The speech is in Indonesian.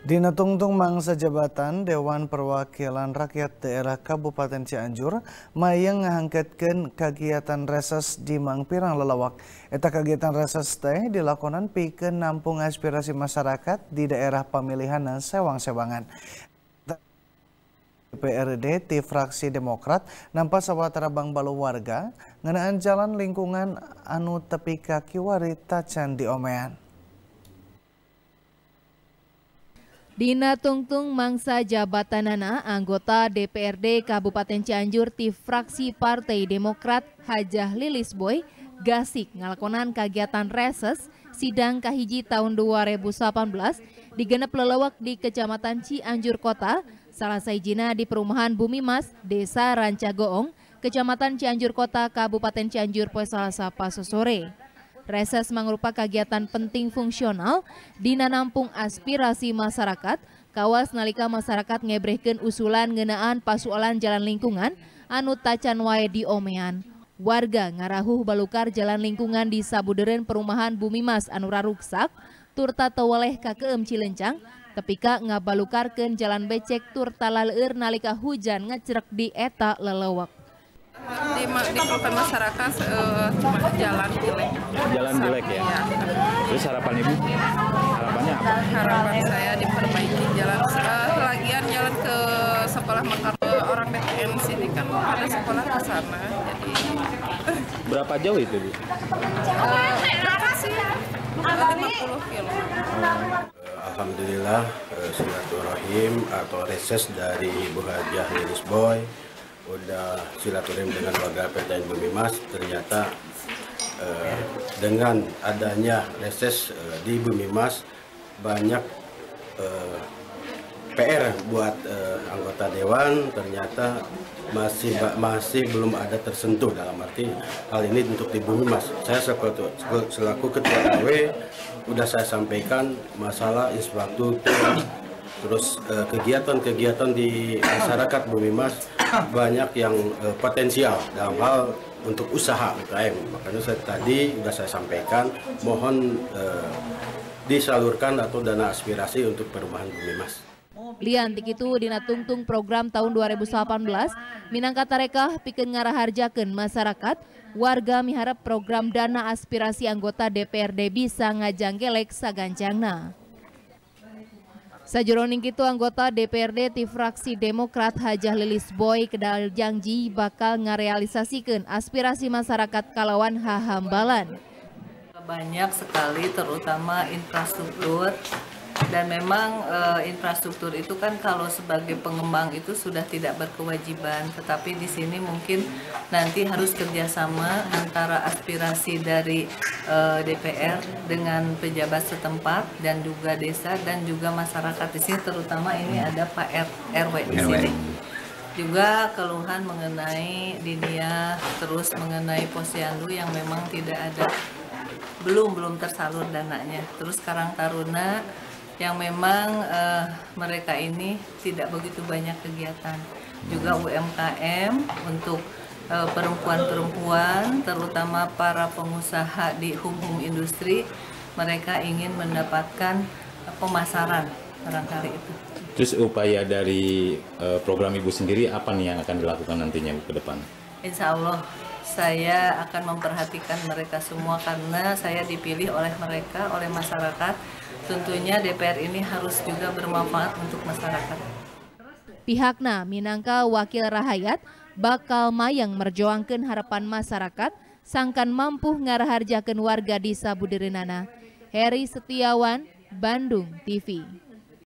Dina tungtung mangsa jabatan Dewan Perwakilan Rakyat Daerah Kabupaten Cianjur mayang ngahangketkeun kegiatan reses di Mangpirang Lelawak. Eta kegiatan reses teh dilakonan pikeun nampung aspirasi masyarakat di daerah pemilihan sewang-sewangan. PRD di fraksi Demokrat nampak sawatara bang balu warga ngenaan jalan lingkungan anu tepi kaki warita candi omean. Dina Tungtung Mangsa Jabatanana, anggota DPRD Kabupaten Cianjur ti fraksi Partai Demokrat Hajah Lilis Boy, gasik ngalakonan kegiatan reses sidang kahiji tahun 2018 digenep lelewak di Kecamatan Cianjur Kota, salah saijina di perumahan Bumi Mas, Desa Rancagoong, Kecamatan Cianjur Kota, Kabupaten Cianjur, poe Salasa Paso sore. Reses mangrupa kegiatan penting fungsional di nampung aspirasi masyarakat, kawas nalika masyarakat ngebrehkeun usulan ngenaan pasualan jalan lingkungan anu tacan wae di omean. Warga ngarahuh balukar jalan lingkungan di Sabuderen perumahan Bumi Mas anu raruksak, turta tawaleh ka keum Cilencang, tepika ngabalukarkeun jalan becek turta laleur nalika hujan ngecrek di eta lelewak di dikeluhkan masyarakat uh, cuma jalan jelek. Jalan jelek ya. ya. Terus harapan ibu? Harapannya apa? Harapan saya diperbaiki jalan uh, lagian jalan ke sekolah Mekar uh, orang BTN sini kan ada sekolah ke sana. Jadi berapa jauh itu bu? Uh, sih 50 kilo. Alhamdulillah silaturahim atau reses dari Ibu Hajah Lilis Boy udah silaturahim dengan warga PTN Bumi Mas ternyata eh, dengan adanya reses eh, di Bumi Mas banyak eh, PR buat eh, anggota dewan ternyata masih masih belum ada tersentuh dalam arti hal ini untuk di Bumi Mas. Saya selaku, selaku ketua RW udah saya sampaikan masalah infrastruktur terus eh, kegiatan-kegiatan di masyarakat Bumi Mas banyak yang uh, potensial dalam hal untuk usaha UKM. Makanya saya tadi sudah saya sampaikan mohon uh, disalurkan atau dana aspirasi untuk perumahan Bumi Mas. Lian itu dina tungtung program tahun 2018 minangka tarekah pikeun ngaraharjakeun masyarakat warga miharap program dana aspirasi anggota DPRD bisa ngajanggelek sagancangna. Sajeroning itu anggota DPRD di fraksi Demokrat Hajah Lilis Boy kedal janji bakal ngarealisasikan aspirasi masyarakat Kalawan Hahambalan. Banyak sekali terutama infrastruktur dan memang e, infrastruktur itu kan kalau sebagai pengembang itu sudah tidak berkewajiban. Tetapi di sini mungkin nanti harus kerjasama antara aspirasi dari e, DPR dengan pejabat setempat dan juga desa dan juga masyarakat di sini terutama ini ada Pak R, RW di sini. Juga keluhan mengenai dinia terus mengenai posyandu yang memang tidak ada belum belum tersalur dananya. Terus Karang Taruna yang memang uh, mereka ini tidak begitu banyak kegiatan. Juga UMKM untuk uh, perempuan-perempuan, terutama para pengusaha di hum-hum industri, mereka ingin mendapatkan uh, pemasaran barangkali itu. Terus upaya dari uh, program Ibu sendiri apa nih yang akan dilakukan nantinya ke depan? Insya Allah saya akan memperhatikan mereka semua karena saya dipilih oleh mereka, oleh masyarakat tentunya DPR ini harus juga bermanfaat untuk masyarakat. Pihakna minangka wakil rahayat bakal mayang merjuangkan harapan masyarakat sangkan mampu ngaraharjakan warga di Sabuderenana. Heri Setiawan, Bandung TV.